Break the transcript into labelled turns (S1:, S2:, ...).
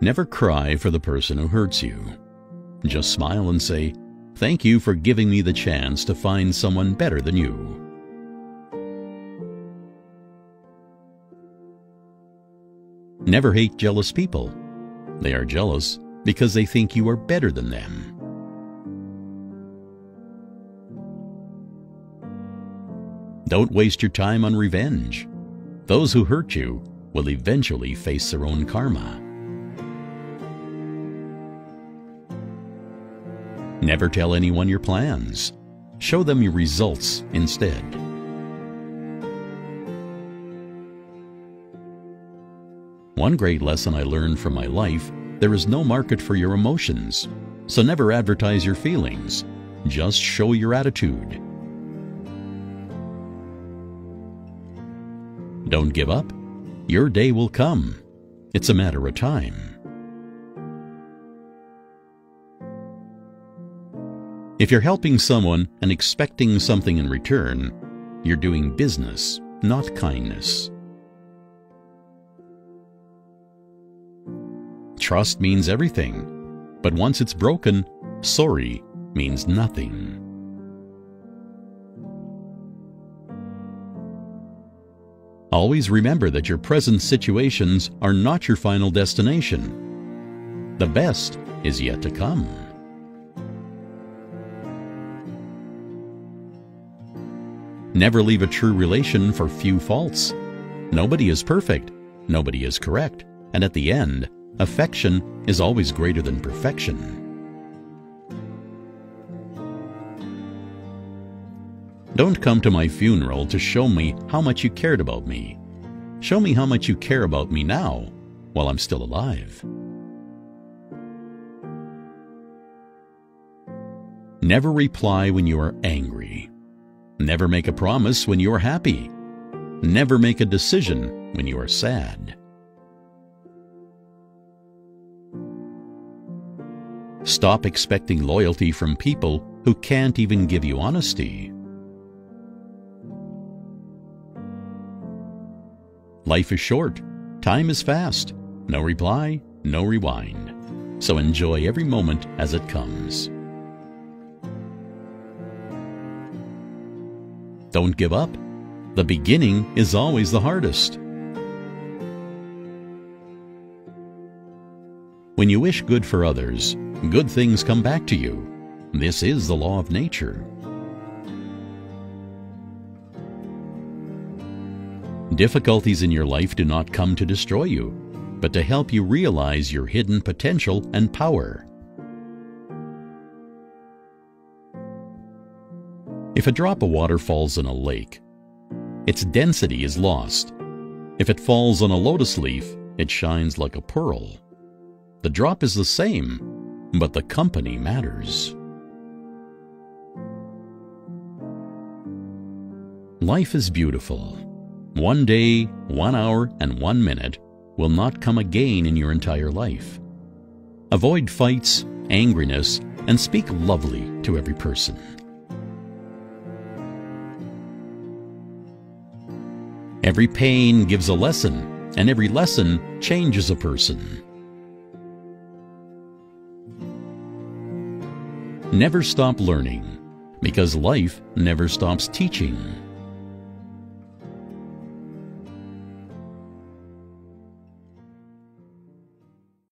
S1: Never cry for the person who hurts you. Just smile and say, Thank you for giving me the chance to find someone better than you. Never hate jealous people. They are jealous because they think you are better than them. Don't waste your time on revenge. Those who hurt you will eventually face their own karma. Never tell anyone your plans. Show them your results instead. One great lesson I learned from my life there is no market for your emotions, so never advertise your feelings. Just show your attitude. Don't give up. Your day will come. It's a matter of time. If you're helping someone and expecting something in return, you're doing business, not kindness. Trust means everything, but once it's broken, sorry means nothing. Always remember that your present situations are not your final destination. The best is yet to come. Never leave a true relation for few faults. Nobody is perfect, nobody is correct, and at the end, affection is always greater than perfection. Don't come to my funeral to show me how much you cared about me. Show me how much you care about me now, while I'm still alive. Never reply when you are angry. Never make a promise when you are happy. Never make a decision when you are sad. Stop expecting loyalty from people who can't even give you honesty. Life is short. Time is fast. No reply, no rewind. So enjoy every moment as it comes. Don't give up. The beginning is always the hardest. When you wish good for others, good things come back to you. This is the law of nature. Difficulties in your life do not come to destroy you, but to help you realize your hidden potential and power. If a drop of water falls in a lake, its density is lost. If it falls on a lotus leaf, it shines like a pearl. The drop is the same, but the company matters. Life is beautiful. One day, one hour, and one minute will not come again in your entire life. Avoid fights, angriness, and speak lovely to every person. Every pain gives a lesson, and every lesson changes a person. Never stop learning, because life never stops teaching.